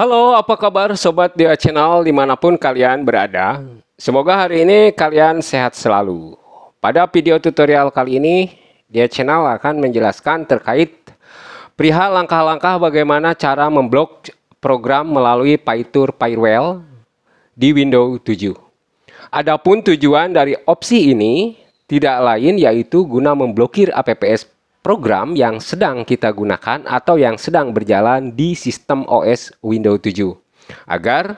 Halo, apa kabar Sobat Dia Channel di mana pun kalian berada? Semoga hari ini kalian sehat selalu. Pada video tutorial kali ini, Dia Channel akan menjelaskan terkait perihal langkah-langkah bagaimana cara memblok program melalui PyTour PyWell di Windows 7. Adapun tujuan dari opsi ini tidak lain yaitu guna memblokir APPS program yang sedang kita gunakan atau yang sedang berjalan di sistem OS Windows 7 agar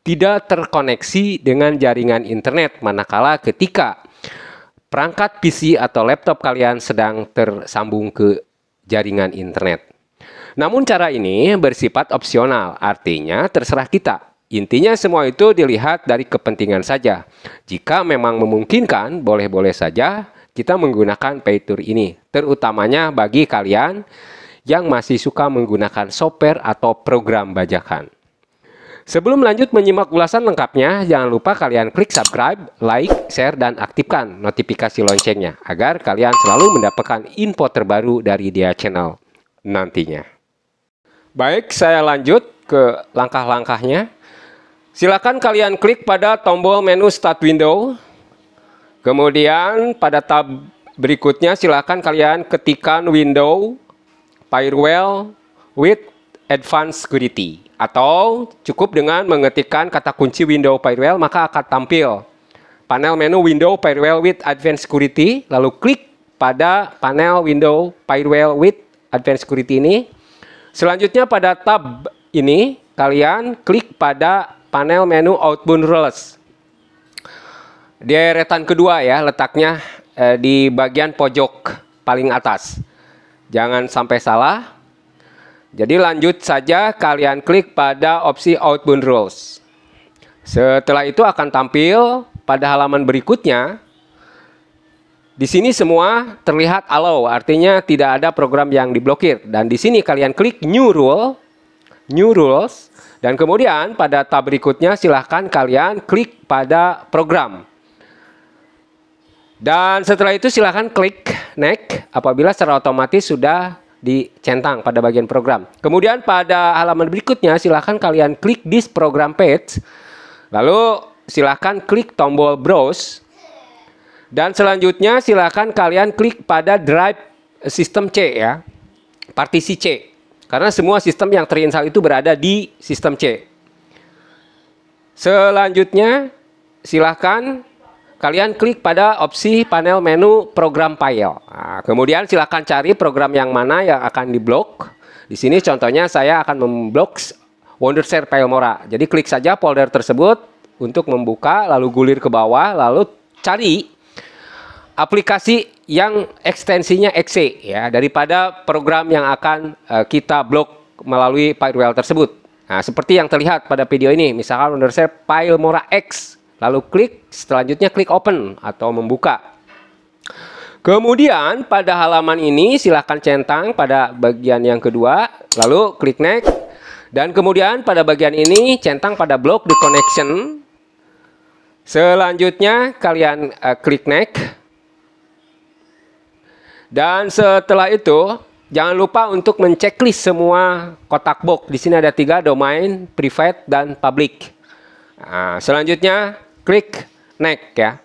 tidak terkoneksi dengan jaringan internet manakala ketika perangkat PC atau laptop kalian sedang tersambung ke jaringan internet. Namun cara ini bersifat opsional, artinya terserah kita. Intinya semua itu dilihat dari kepentingan saja. Jika memang memungkinkan, boleh-boleh saja kita menggunakan PayTour ini, terutamanya bagi kalian yang masih suka menggunakan software atau program bajakan. Sebelum lanjut menyimak ulasan lengkapnya, jangan lupa kalian klik subscribe, like, share, dan aktifkan notifikasi loncengnya agar kalian selalu mendapatkan info terbaru dari dia channel nantinya. Baik, saya lanjut ke langkah-langkahnya. Silakan kalian klik pada tombol menu Start Window Kemudian pada tab berikutnya silakan kalian ketikkan window firewall with advanced security. Atau cukup dengan mengetikkan kata kunci window firewall maka akan tampil panel menu window firewall with advanced security. Lalu klik pada panel window firewall with advanced security ini. Selanjutnya pada tab ini kalian klik pada panel menu outbound rules Deretan kedua ya letaknya eh, di bagian pojok paling atas. Jangan sampai salah. Jadi lanjut saja kalian klik pada opsi outbound rules. Setelah itu akan tampil pada halaman berikutnya. Di sini semua terlihat allow, artinya tidak ada program yang diblokir. Dan di sini kalian klik new rule, new rules, dan kemudian pada tab berikutnya silahkan kalian klik pada program. Dan setelah itu silahkan klik next apabila secara otomatis sudah dicentang pada bagian program. Kemudian pada halaman berikutnya silahkan kalian klik this program page. Lalu silahkan klik tombol browse. Dan selanjutnya silahkan kalian klik pada drive sistem C ya. Partisi C. Karena semua sistem yang terinstall itu berada di sistem C. Selanjutnya silahkan kalian klik pada opsi panel menu program file. Nah, kemudian silakan cari program yang mana yang akan diblok. Di sini contohnya saya akan memblok Wondershare Mora. Jadi klik saja folder tersebut untuk membuka, lalu gulir ke bawah, lalu cari aplikasi yang ekstensinya exe ya daripada program yang akan uh, kita blok melalui firewall tersebut. Nah, seperti yang terlihat pada video ini, misalkan Wondershare Mora X Lalu klik selanjutnya klik open atau membuka. Kemudian pada halaman ini silahkan centang pada bagian yang kedua, lalu klik next. Dan kemudian pada bagian ini centang pada block the connection. Selanjutnya kalian uh, klik next. Dan setelah itu jangan lupa untuk menceklis semua kotak box. Di sini ada tiga domain, private dan public. Nah, selanjutnya klik next ya.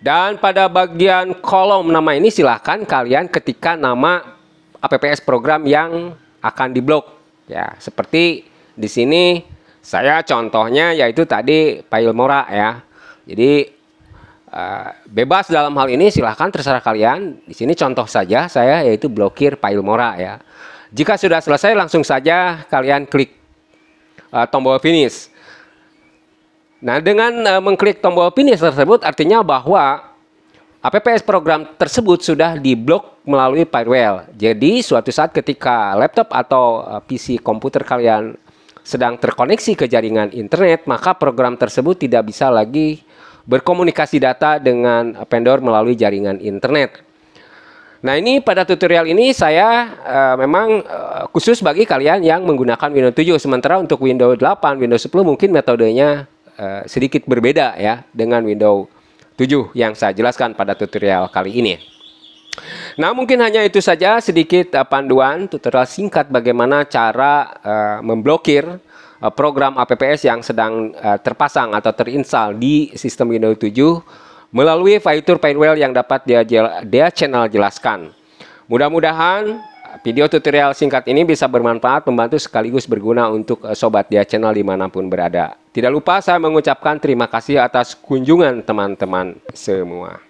Dan pada bagian kolom nama ini silahkan kalian ketikkan nama APPS program yang akan diblok. Ya, seperti di sini saya contohnya yaitu tadi Mora ya. Jadi uh, bebas dalam hal ini silahkan terserah kalian. Di sini contoh saja saya yaitu blokir Mora ya. Jika sudah selesai, langsung saja kalian klik uh, tombol finish. Nah, dengan uh, mengklik tombol finish tersebut artinya bahwa APPS program tersebut sudah diblok melalui firewall. Jadi, suatu saat ketika laptop atau uh, PC komputer kalian sedang terkoneksi ke jaringan internet, maka program tersebut tidak bisa lagi berkomunikasi data dengan vendor melalui jaringan internet. Nah ini pada tutorial ini saya uh, memang uh, khusus bagi kalian yang menggunakan Windows 7 sementara untuk Windows 8, Windows 10 mungkin metodenya uh, sedikit berbeda ya dengan Windows 7 yang saya jelaskan pada tutorial kali ini. Nah, mungkin hanya itu saja sedikit uh, panduan tutorial singkat bagaimana cara uh, memblokir uh, program APPS yang sedang uh, terpasang atau terinstall di sistem Windows 7 melalui fitur firewall yang dapat dia, dia channel jelaskan. Mudah-mudahan video tutorial singkat ini bisa bermanfaat, membantu sekaligus berguna untuk uh, sobat dia channel di mana pun berada. Tidak lupa saya mengucapkan terima kasih atas kunjungan teman-teman semua.